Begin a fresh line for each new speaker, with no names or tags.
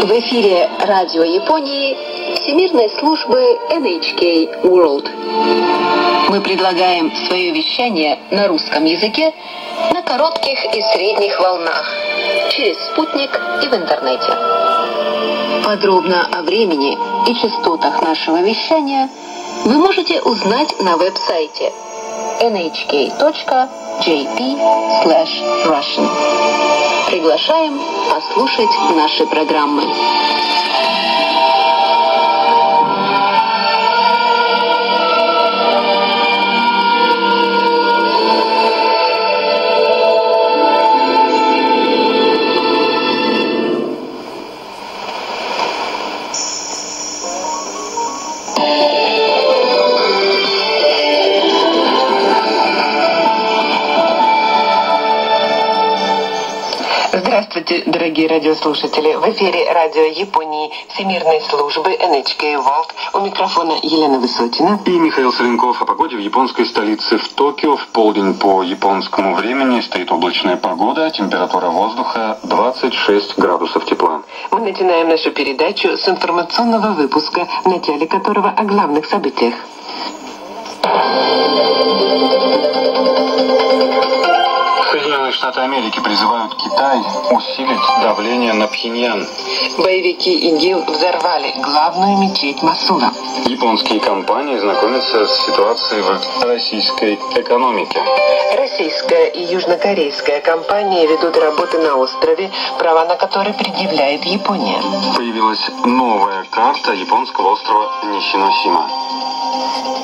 В эфире радио Японии Всемирной службы NHK World. Мы предлагаем свое вещание на русском языке на коротких и средних волнах через спутник и в интернете. Подробно о времени и частотах нашего вещания вы можете узнать на веб-сайте nhk.jp/russian. Приглашаем послушать наши программы.
Здравствуйте, дорогие радиослушатели. В эфире радио Японии Всемирной службы NHK World. У микрофона Елена Высотина.
И Михаил Соленков. О погоде в японской столице в Токио в полдень по японскому времени стоит облачная погода, температура воздуха 26 градусов тепла.
Мы начинаем нашу передачу с информационного выпуска, в начале которого о главных событиях.
Соединенные Штаты Америки призывают Китай усилить давление на Пхеньян.
Боевики ИГИЛ взорвали главную мечеть Масула.
Японские компании знакомятся с ситуацией в российской экономике.
Российская и южнокорейская компании ведут работы на острове, права на который предъявляет Япония.
Появилась новая карта японского острова Нисиносима.